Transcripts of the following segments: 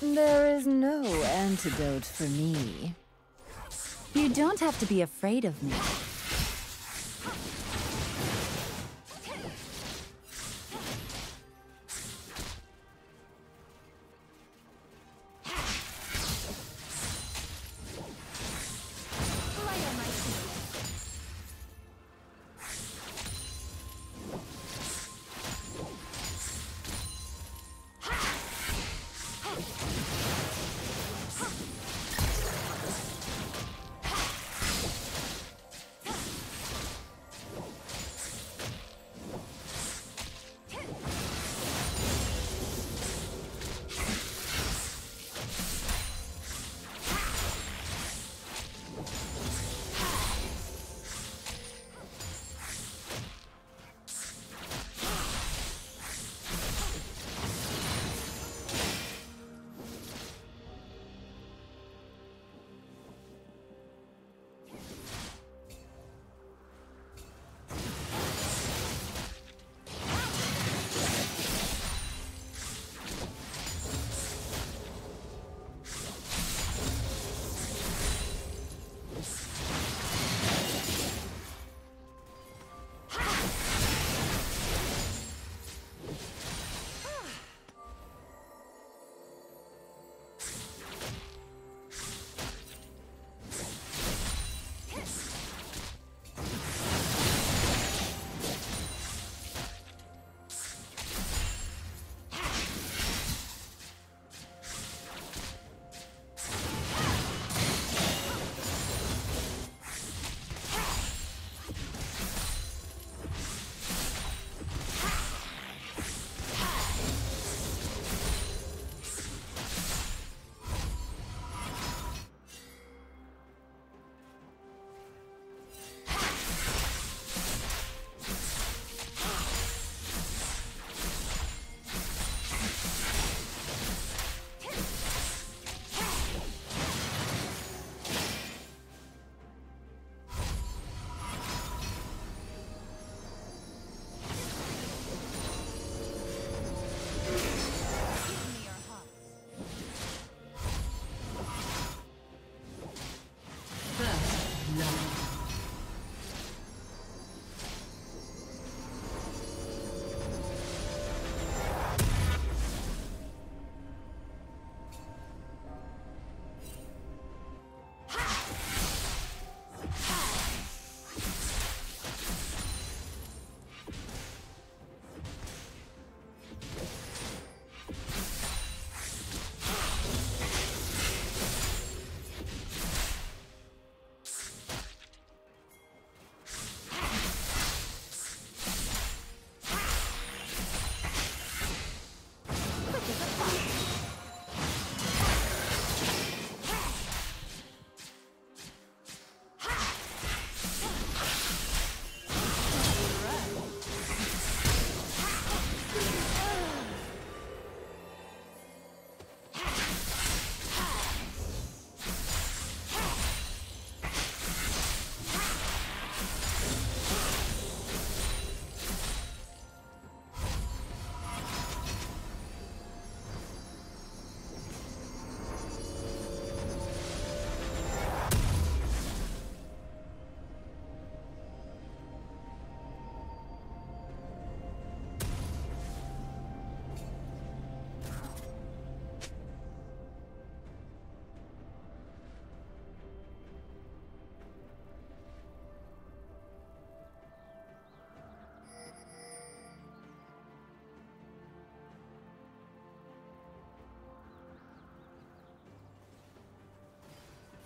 There is no antidote for me. You don't have to be afraid of me.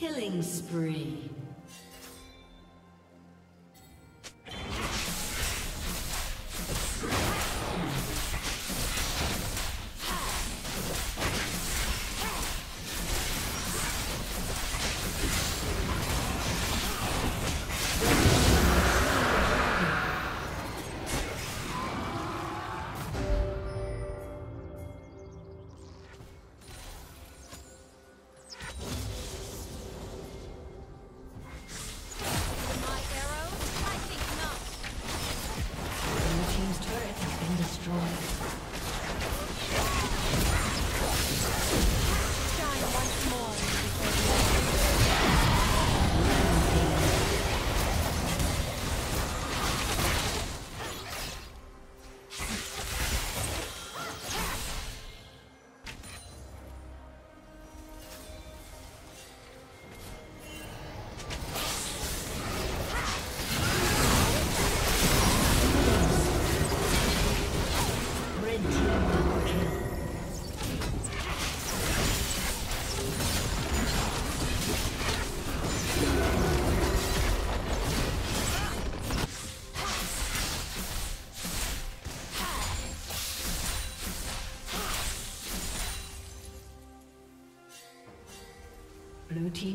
Killing spree.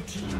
Red team